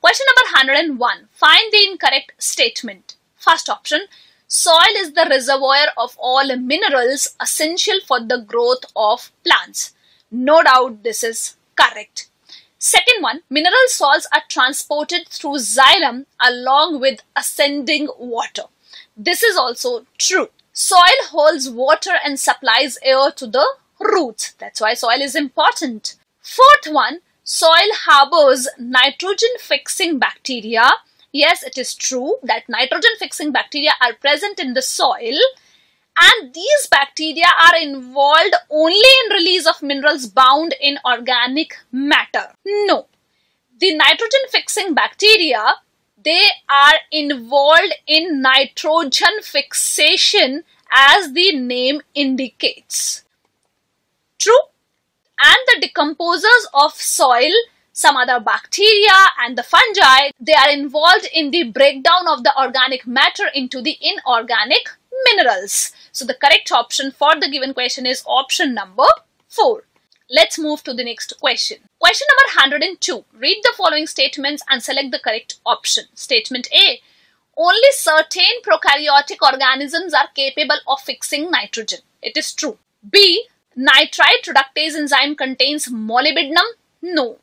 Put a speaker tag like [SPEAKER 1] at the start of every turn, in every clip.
[SPEAKER 1] Question number 101. Find the incorrect statement. First option. Soil is the reservoir of all minerals essential for the growth of plants. No doubt this is correct. Second one, mineral salts are transported through xylem along with ascending water. This is also true. Soil holds water and supplies air to the roots. That's why soil is important. Fourth one, soil harbors nitrogen fixing bacteria. Yes, it is true that nitrogen fixing bacteria are present in the soil and these bacteria are involved only in release of minerals bound in organic matter. No, the nitrogen fixing bacteria they are involved in nitrogen fixation as the name indicates. True? And the decomposers of soil, some other bacteria and the fungi, they are involved in the breakdown of the organic matter into the inorganic minerals. So the correct option for the given question is option number 4. Let's move to the next question. Question number 102. Read the following statements and select the correct option. Statement A. Only certain prokaryotic organisms are capable of fixing nitrogen. It is true. B. Nitrite reductase enzyme contains molybdenum? No.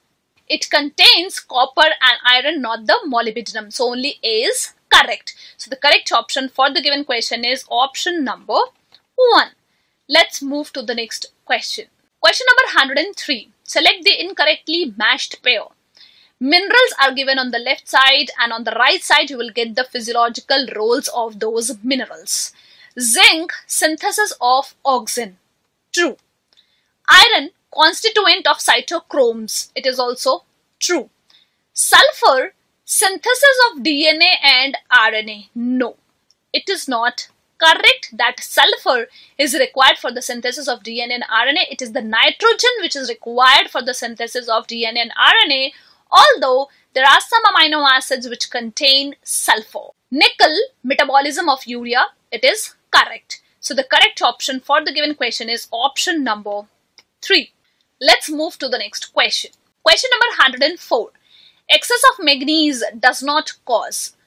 [SPEAKER 1] It contains copper and iron, not the molybdenum. So only A is correct. So the correct option for the given question is option number 1. Let's move to the next question. Question number 103. Select the incorrectly matched pair. Minerals are given on the left side and on the right side you will get the physiological roles of those minerals. Zinc, synthesis of auxin. True. Iron, constituent of cytochromes. It is also true. Sulfur, Synthesis of DNA and RNA. No, it is not correct that sulfur is required for the synthesis of DNA and RNA. It is the nitrogen which is required for the synthesis of DNA and RNA, although there are some amino acids which contain sulfur. Nickel, metabolism of urea, it is correct. So the correct option for the given question is option number 3. Let's move to the next question. Question number 104. Excess of manganese does not cause.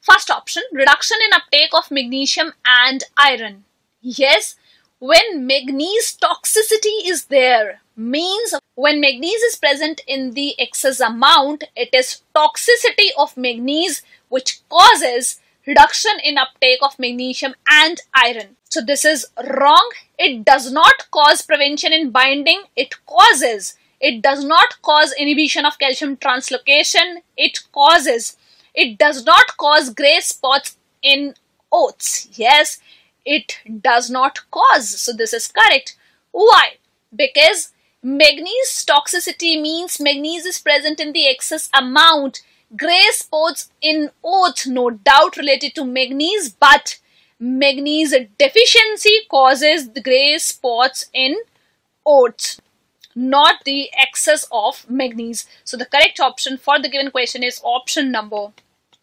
[SPEAKER 1] First option, reduction in uptake of magnesium and iron. Yes, when manganese toxicity is there, means when manganese is present in the excess amount, it is toxicity of manganese which causes reduction in uptake of magnesium and iron. So this is wrong. It does not cause prevention in binding. It causes it does not cause inhibition of calcium translocation. It causes, it does not cause gray spots in oats. Yes, it does not cause. So this is correct. Why? Because manganese toxicity means manganese is present in the excess amount. Gray spots in oats, no doubt related to manganese, but manganese deficiency causes the gray spots in oats not the excess of manganese. So the correct option for the given question is option number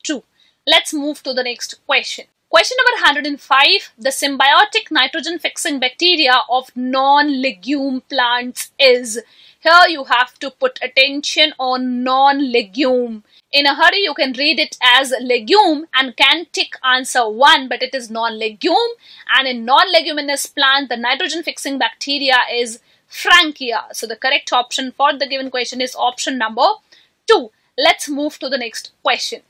[SPEAKER 1] 2. Let's move to the next question. Question number 105. The symbiotic nitrogen fixing bacteria of non-legume plants is. Here you have to put attention on non-legume. In a hurry you can read it as legume and can tick answer 1 but it is non-legume and in non-leguminous plant the nitrogen fixing bacteria is Frankia. So the correct option for the given question is option number 2. Let's move to the next question.